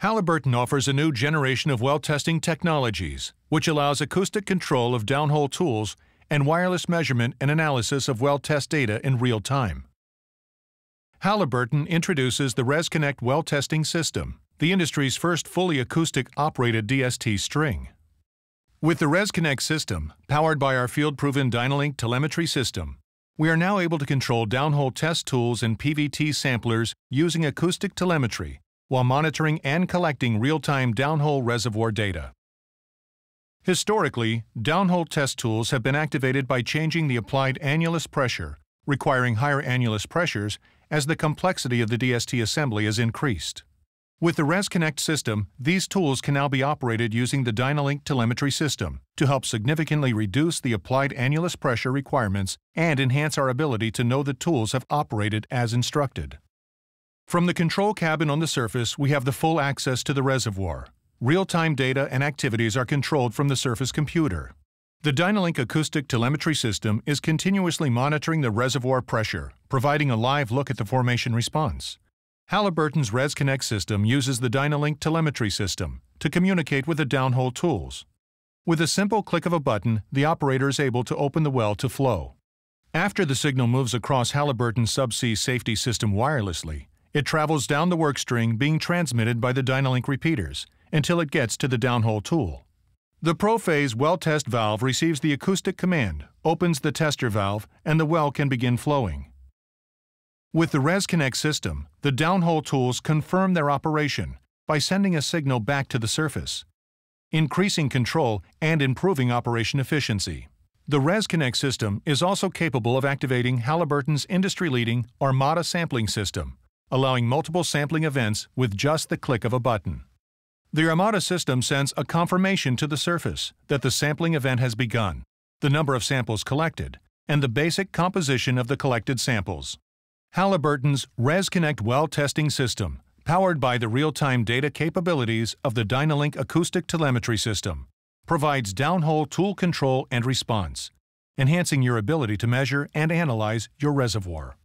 Halliburton offers a new generation of well testing technologies, which allows acoustic control of downhole tools and wireless measurement and analysis of well test data in real time. Halliburton introduces the RezConnect well testing system, the industry's first fully acoustic operated DST string. With the RezConnect system, powered by our field proven Dynalink telemetry system, we are now able to control downhole test tools and PVT samplers using acoustic telemetry while monitoring and collecting real-time downhole reservoir data. Historically, downhole test tools have been activated by changing the applied annulus pressure, requiring higher annulus pressures as the complexity of the DST assembly is increased. With the RezConnect system, these tools can now be operated using the Dynalink telemetry system to help significantly reduce the applied annulus pressure requirements and enhance our ability to know the tools have operated as instructed. From the control cabin on the surface, we have the full access to the reservoir. Real-time data and activities are controlled from the surface computer. The Dynalink acoustic telemetry system is continuously monitoring the reservoir pressure, providing a live look at the formation response. Halliburton's RezConnect system uses the Dynalink telemetry system to communicate with the downhole tools. With a simple click of a button, the operator is able to open the well to flow. After the signal moves across Halliburton's subsea safety system wirelessly, it travels down the work string being transmitted by the Dynalink repeaters until it gets to the downhole tool. The ProPhase well test valve receives the acoustic command, opens the tester valve, and the well can begin flowing. With the RezConnect system, the downhole tools confirm their operation by sending a signal back to the surface, increasing control and improving operation efficiency. The RezConnect system is also capable of activating Halliburton's industry-leading Armada sampling system, allowing multiple sampling events with just the click of a button. The Armada system sends a confirmation to the surface that the sampling event has begun, the number of samples collected, and the basic composition of the collected samples. Halliburton's RezConnect well testing system, powered by the real-time data capabilities of the Dynalink acoustic telemetry system, provides downhole tool control and response, enhancing your ability to measure and analyze your reservoir.